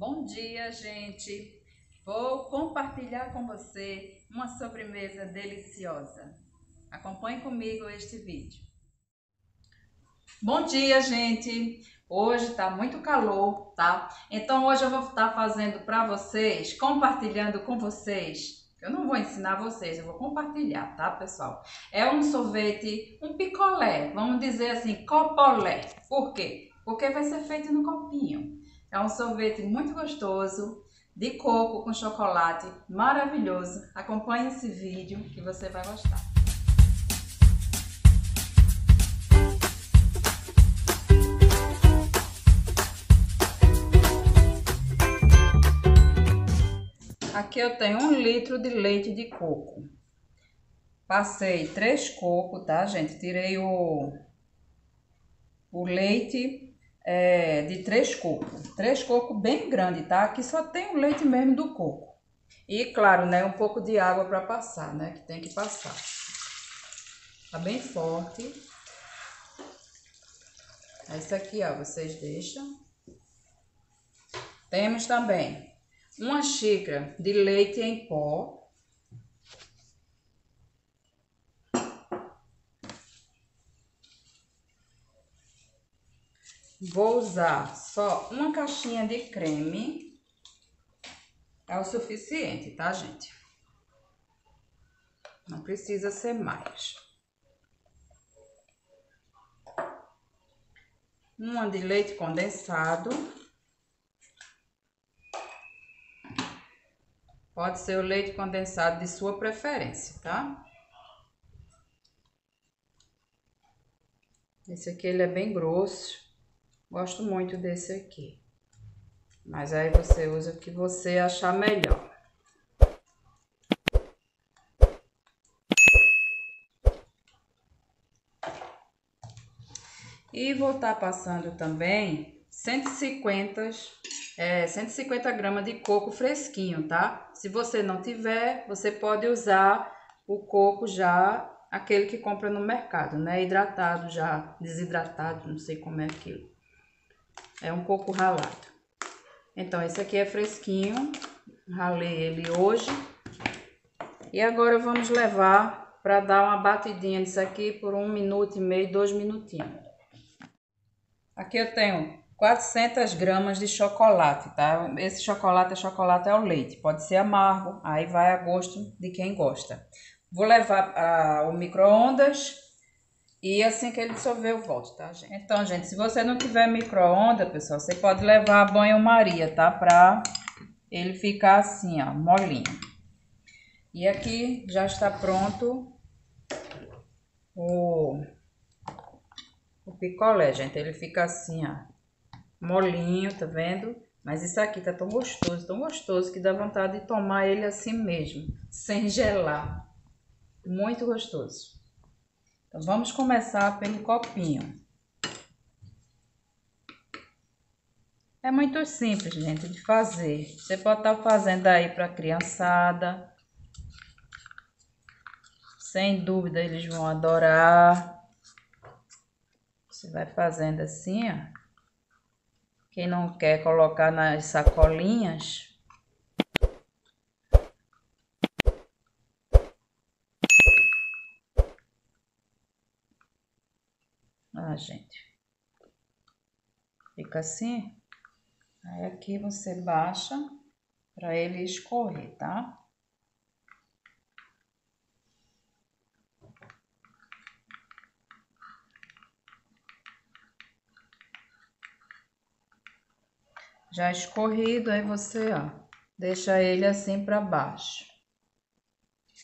Bom dia, gente! Vou compartilhar com você uma sobremesa deliciosa. Acompanhe comigo este vídeo. Bom dia, gente! Hoje tá muito calor, tá? Então hoje eu vou estar fazendo para vocês, compartilhando com vocês. Eu não vou ensinar vocês, eu vou compartilhar, tá, pessoal? É um sorvete, um picolé, vamos dizer assim, copolé. Por quê? Porque vai ser feito no copinho. É um sorvete muito gostoso, de coco com chocolate, maravilhoso. Acompanhe esse vídeo que você vai gostar. Aqui eu tenho um litro de leite de coco. Passei três cocos, tá, gente? Tirei o, o leite é, de três cocos. Três cocos bem grande, tá? Aqui só tem o leite mesmo do coco. E, claro, né, um pouco de água para passar, né? Que tem que passar. Tá bem forte. Esse aqui, ó, vocês deixam. Temos também uma xícara de leite em pó. Vou usar só uma caixinha de creme. É o suficiente, tá, gente? Não precisa ser mais. Uma de leite condensado. Pode ser o leite condensado de sua preferência, tá? Esse aqui ele é bem grosso. Gosto muito desse aqui. Mas aí você usa o que você achar melhor. E vou estar tá passando também 150, é, 150 gramas de coco fresquinho, tá? Se você não tiver, você pode usar o coco já, aquele que compra no mercado, né? Hidratado já, desidratado, não sei como é aquilo. É um coco ralado. Então, esse aqui é fresquinho. Ralei ele hoje. E agora vamos levar para dar uma batidinha nisso aqui por um minuto e meio, dois minutinhos. Aqui eu tenho 400 gramas de chocolate, tá? Esse chocolate é chocolate ao leite. Pode ser amargo, aí vai a gosto de quem gosta. Vou levar para o micro-ondas e assim que ele dissolver, eu volto, tá, gente? Então, gente, se você não tiver micro-ondas, pessoal, você pode levar a banho-maria, tá? Pra ele ficar assim, ó, molinho. E aqui já está pronto o, o picolé, gente. Ele fica assim, ó, molinho, tá vendo? Mas isso aqui tá tão gostoso, tão gostoso, que dá vontade de tomar ele assim mesmo, sem gelar. Muito gostoso. Então, vamos começar pelo copinho. É muito simples, gente, de fazer. Você pode estar fazendo aí para criançada. Sem dúvida, eles vão adorar. Você vai fazendo assim, ó. Quem não quer colocar nas sacolinhas, Ah, gente. Fica assim. Aí aqui você baixa para ele escorrer, tá? Já escorrido, aí você, ó, deixa ele assim para baixo.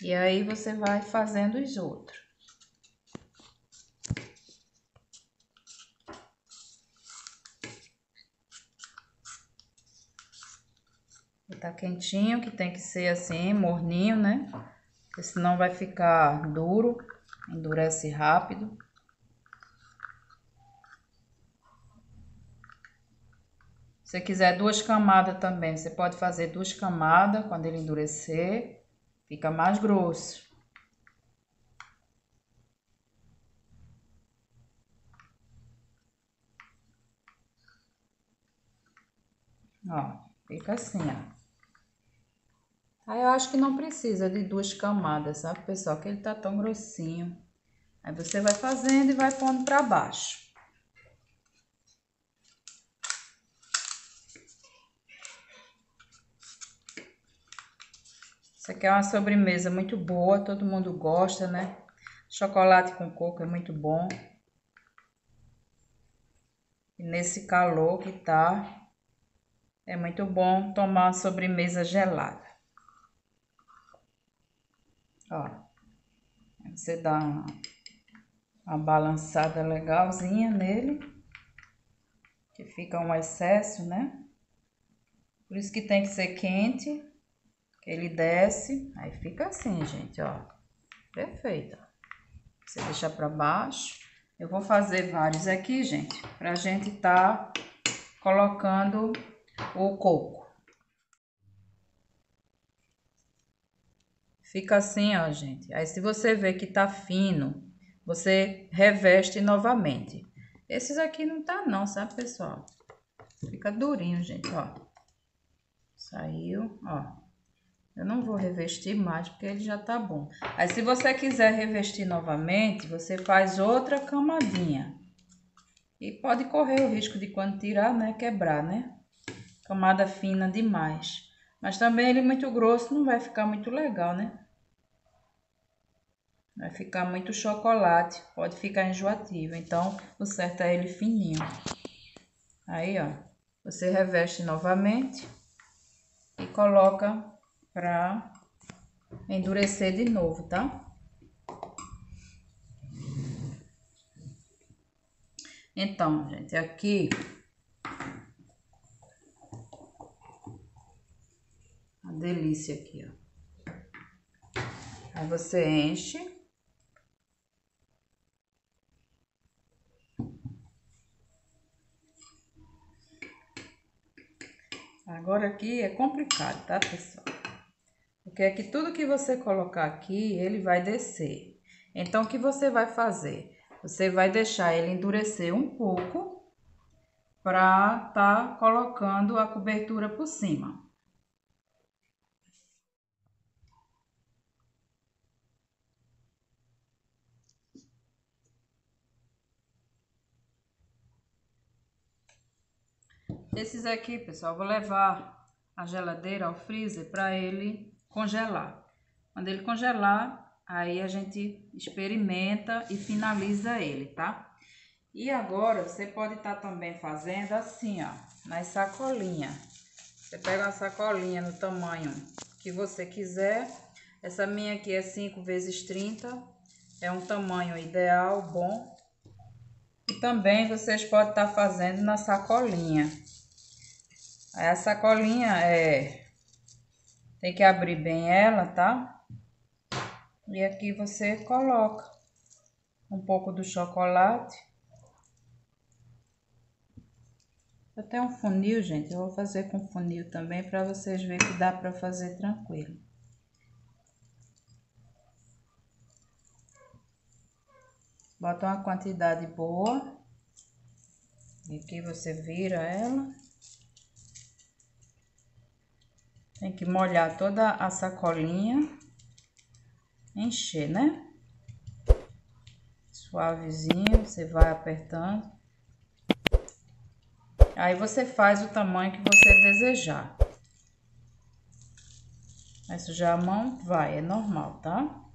E aí você vai fazendo os outros. Tá quentinho, que tem que ser assim, morninho, né? Porque senão vai ficar duro, endurece rápido. Se quiser duas camadas também, você pode fazer duas camadas quando ele endurecer, fica mais grosso. Ó. Fica assim, ó. Aí eu acho que não precisa de duas camadas, sabe, pessoal? Que ele tá tão grossinho. Aí você vai fazendo e vai pondo pra baixo. Isso aqui é uma sobremesa muito boa, todo mundo gosta, né? Chocolate com coco é muito bom. E nesse calor que tá, é muito bom tomar uma sobremesa gelada. Ó, você dá uma, uma balançada legalzinha nele, que fica um excesso, né? Por isso que tem que ser quente, que ele desce, aí fica assim, gente, ó. Perfeito. Você deixa pra baixo. Eu vou fazer vários aqui, gente, pra gente tá colocando o coco. Fica assim, ó, gente. Aí, se você ver que tá fino, você reveste novamente. Esses aqui não tá não, sabe, pessoal? Fica durinho, gente, ó. Saiu, ó. Eu não vou revestir mais, porque ele já tá bom. Aí, se você quiser revestir novamente, você faz outra camadinha. E pode correr o risco de quando tirar, né, quebrar, né? Camada fina demais. Mas também ele muito grosso não vai ficar muito legal, né? Vai ficar muito chocolate, pode ficar enjoativo. Então, o certo é ele fininho. Aí, ó, você reveste novamente e coloca pra endurecer de novo, tá? Então, gente, aqui uma delícia aqui, ó. Aí você enche Agora aqui é complicado, tá, pessoal? Porque aqui tudo que você colocar aqui, ele vai descer. Então, o que você vai fazer? Você vai deixar ele endurecer um pouco para tá colocando a cobertura por cima. Esses aqui, pessoal, vou levar a geladeira ao freezer para ele congelar. Quando ele congelar, aí a gente experimenta e finaliza ele, tá? E agora, você pode estar tá também fazendo assim, ó, nas sacolinhas. Você pega uma sacolinha no tamanho que você quiser. Essa minha aqui é 5 vezes 30, é um tamanho ideal, bom. E também vocês podem estar tá fazendo na sacolinha. Aí a sacolinha é... Tem que abrir bem ela, tá? E aqui você coloca um pouco do chocolate. Eu tenho um funil, gente. Eu vou fazer com funil também para vocês verem que dá para fazer tranquilo. Bota uma quantidade boa. E aqui você vira ela. Tem que molhar toda a sacolinha. Encher, né? Suavezinho, você vai apertando. Aí você faz o tamanho que você desejar. Vai sujar a mão? Vai, é normal, tá?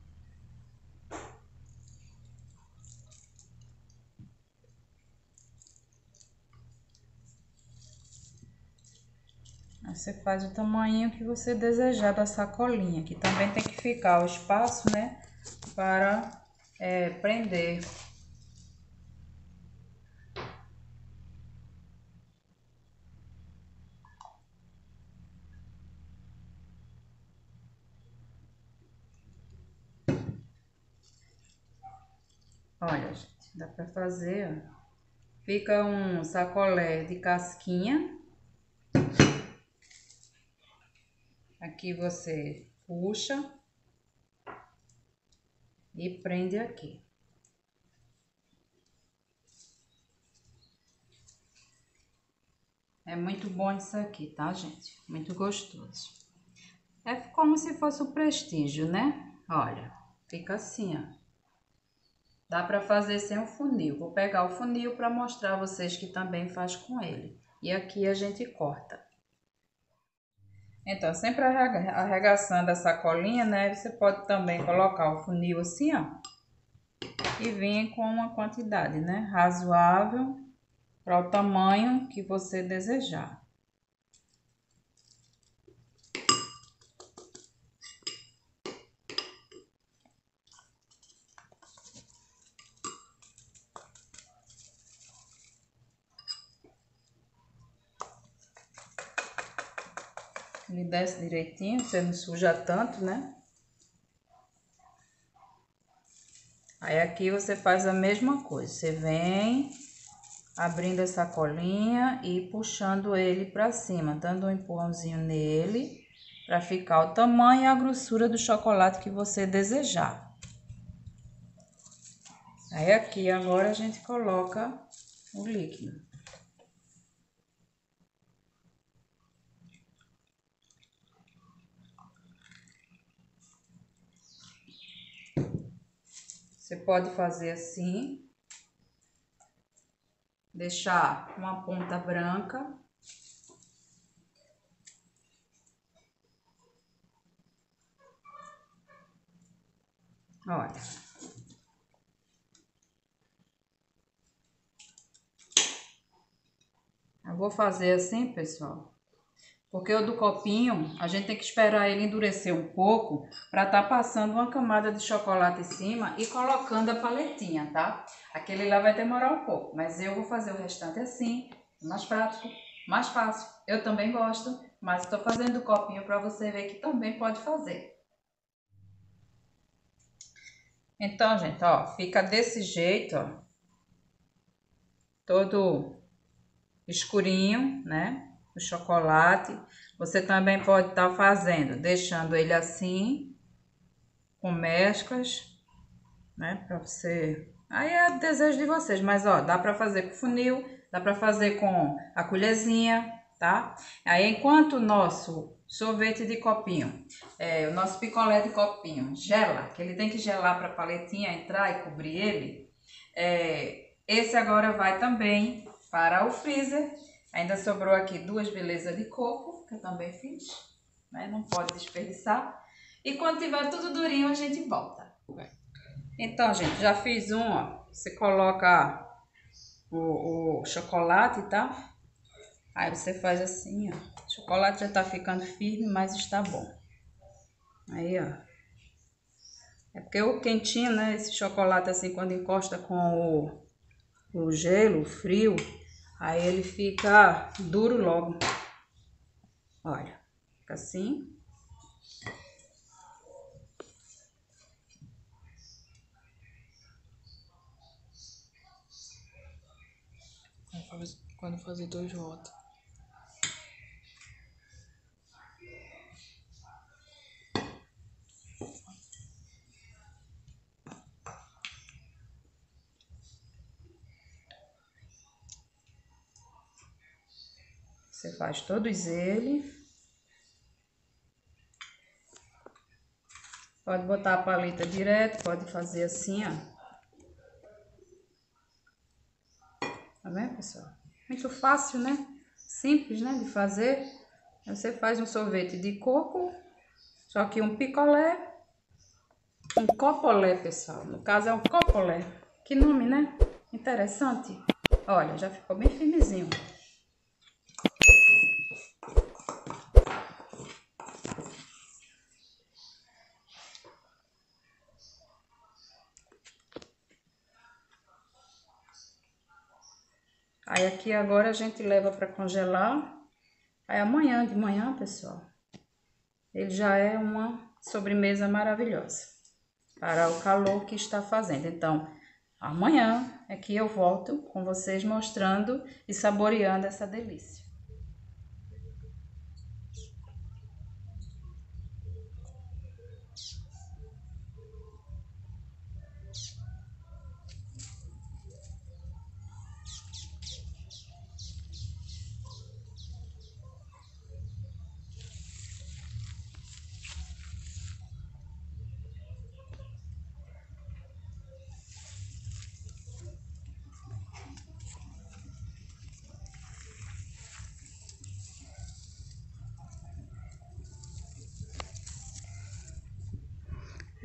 Você faz o tamanho que você desejar da sacolinha, que também tem que ficar o espaço, né, para é, prender. Olha, gente, dá para fazer, ó. Fica um sacolé de casquinha Aqui você puxa e prende aqui. É muito bom isso aqui, tá, gente? Muito gostoso. É como se fosse o prestígio, né? Olha, fica assim, ó. Dá para fazer sem o funil. Vou pegar o funil para mostrar a vocês que também faz com ele. E aqui a gente corta. Então, sempre arregaçando a sacolinha, né? Você pode também colocar o funil assim, ó. E vir com uma quantidade, né? Razoável para o tamanho que você desejar. Ele desce direitinho, você não suja tanto, né? Aí aqui você faz a mesma coisa, você vem abrindo essa colinha e puxando ele para cima, dando um empurrãozinho nele para ficar o tamanho e a grossura do chocolate que você desejar. Aí aqui agora a gente coloca o líquido. Você pode fazer assim, deixar uma ponta branca. Olha. Eu vou fazer assim, pessoal. Porque o do copinho, a gente tem que esperar ele endurecer um pouco para estar tá passando uma camada de chocolate em cima e colocando a paletinha, tá? Aquele lá vai demorar um pouco, mas eu vou fazer o restante assim, mais prático, mais fácil. Eu também gosto, mas estou fazendo o copinho para você ver que também pode fazer. Então, gente, ó, fica desse jeito, ó. Todo escurinho, né? O chocolate. Você também pode estar tá fazendo, deixando ele assim, com mesclas, né? Para você. Aí é desejo de vocês, mas ó, dá para fazer com funil, dá para fazer com a colherzinha, tá? Aí enquanto o nosso sorvete de copinho, é, o nosso picolé de copinho gela, que ele tem que gelar para a paletinha entrar e cobrir ele, é, esse agora vai também para o freezer Ainda sobrou aqui duas belezas de coco, que eu também fiz, né? Não pode desperdiçar. E quando tiver tudo durinho, a gente volta. Então, gente, já fiz um, ó. Você coloca o, o chocolate, tá? Aí você faz assim, ó. O chocolate já tá ficando firme, mas está bom. Aí, ó. É porque o quentinho, né? Esse chocolate assim, quando encosta com o, o gelo, o frio, Aí ele fica duro logo. Olha, fica assim. Quando fazer dois votos. Faz todos eles. Pode botar a paleta direto, pode fazer assim, ó. Tá vendo, pessoal? Muito fácil, né? Simples, né, de fazer. Você faz um sorvete de coco, só que um picolé, um copolé, pessoal. No caso é um copolé. Que nome, né? Interessante. Olha, já ficou bem firmezinho. Aí aqui agora a gente leva para congelar. Aí amanhã de manhã, pessoal, ele já é uma sobremesa maravilhosa para o calor que está fazendo. Então, amanhã é que eu volto com vocês mostrando e saboreando essa delícia.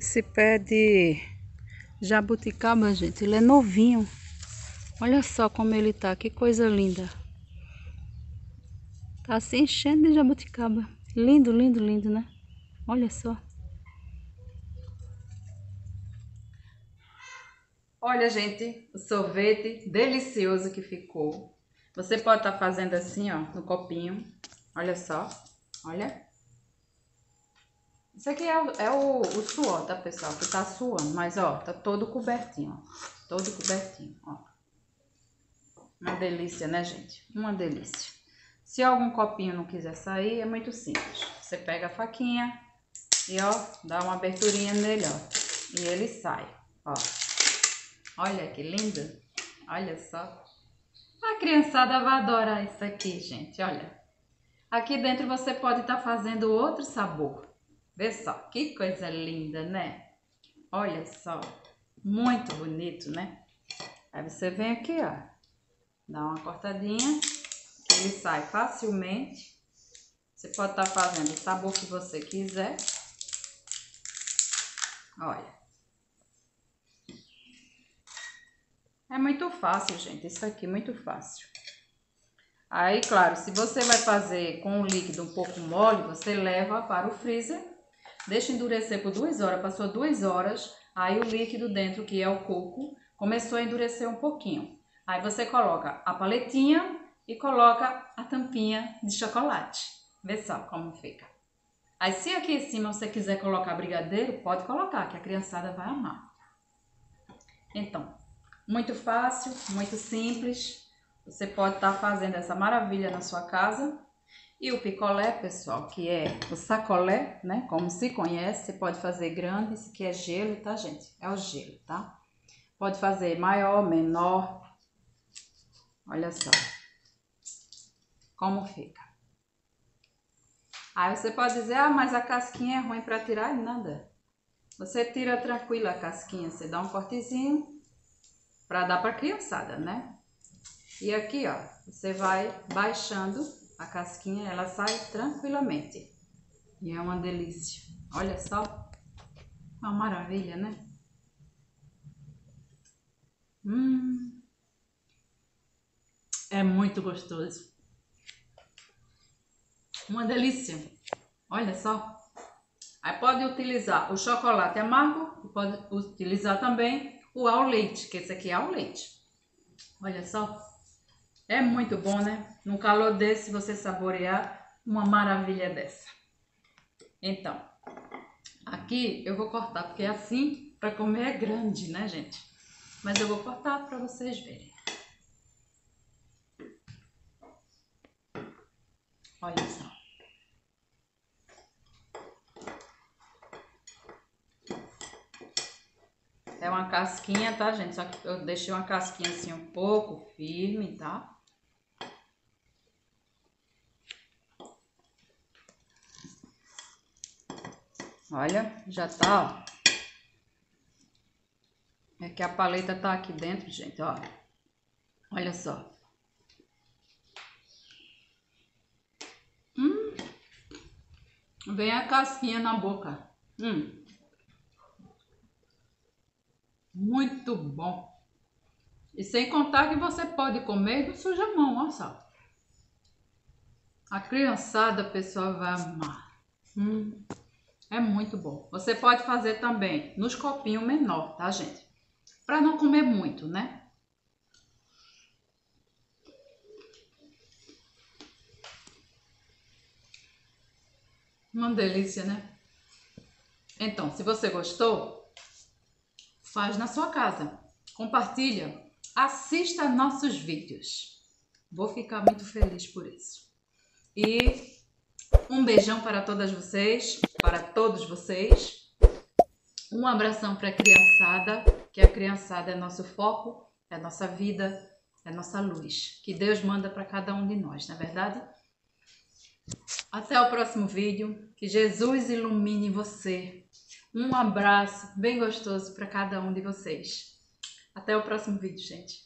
Esse pé de jabuticaba, gente, ele é novinho. Olha só como ele tá, que coisa linda. Tá se enchendo de jabuticaba. Lindo, lindo, lindo, né? Olha só. Olha, gente, o sorvete delicioso que ficou. Você pode estar tá fazendo assim, ó, no copinho. Olha só, olha. Isso aqui é, o, é o, o suor, tá, pessoal? Que tá suando, mas, ó, tá todo cobertinho, ó. Todo cobertinho, ó. Uma delícia, né, gente? Uma delícia. Se algum copinho não quiser sair, é muito simples. Você pega a faquinha e, ó, dá uma aberturinha nele, ó. E ele sai, ó. Olha que lindo. Olha só. A criançada vai adorar isso aqui, gente. Olha. Aqui dentro você pode estar tá fazendo outro sabor. Vê só, que coisa linda, né? Olha só. Muito bonito, né? Aí você vem aqui, ó. Dá uma cortadinha. Que ele sai facilmente. Você pode estar tá fazendo o sabor que você quiser. Olha. É muito fácil, gente. Isso aqui, muito fácil. Aí, claro, se você vai fazer com o líquido um pouco mole, você leva para o freezer, deixa endurecer por duas horas. Passou duas horas, aí o líquido dentro, que é o coco, começou a endurecer um pouquinho. Aí você coloca a paletinha e coloca a tampinha de chocolate. Vê só como fica. Aí se aqui em cima você quiser colocar brigadeiro, pode colocar, que a criançada vai amar. Então, muito fácil, muito simples. Você pode estar tá fazendo essa maravilha na sua casa. E o picolé, pessoal, que é o sacolé, né? Como se conhece, você pode fazer grande, esse aqui é gelo, tá, gente? É o gelo, tá? Pode fazer maior, menor. Olha só como fica. Aí você pode dizer, ah, mas a casquinha é ruim para tirar? Nada. Você tira tranquila a casquinha, você dá um cortezinho para dar para criançada, né? E aqui, ó, você vai baixando a casquinha, ela sai tranquilamente. E é uma delícia. Olha só. Uma maravilha, né? Hum. É muito gostoso. Uma delícia. Olha só. Aí pode utilizar o chocolate amargo, pode utilizar também o ao leite, que esse aqui é ao leite. Olha só. É muito bom, né? No calor desse, você saborear uma maravilha dessa. Então, aqui eu vou cortar, porque assim, para comer é grande, né, gente? Mas eu vou cortar para vocês verem. Olha só. É uma casquinha, tá, gente? Só que eu deixei uma casquinha assim um pouco firme, tá? Olha, já tá, ó. É que a paleta tá aqui dentro, gente, ó. Olha só. Hum. Vem a casquinha na boca. Hum. Muito bom. E sem contar que você pode comer e não suja a mão, olha só. A criançada, pessoal, vai amar. Hum, é muito bom. Você pode fazer também nos copinhos menor, tá, gente? Para não comer muito, né? Uma delícia, né? Então, se você gostou, faz na sua casa. Compartilha, assista nossos vídeos. Vou ficar muito feliz por isso. E um beijão para todas vocês, para todos vocês. Um abração para a criançada, que a criançada é nosso foco, é nossa vida, é nossa luz, que Deus manda para cada um de nós, não é verdade? Até o próximo vídeo. Que Jesus ilumine você um abraço bem gostoso para cada um de vocês. Até o próximo vídeo, gente.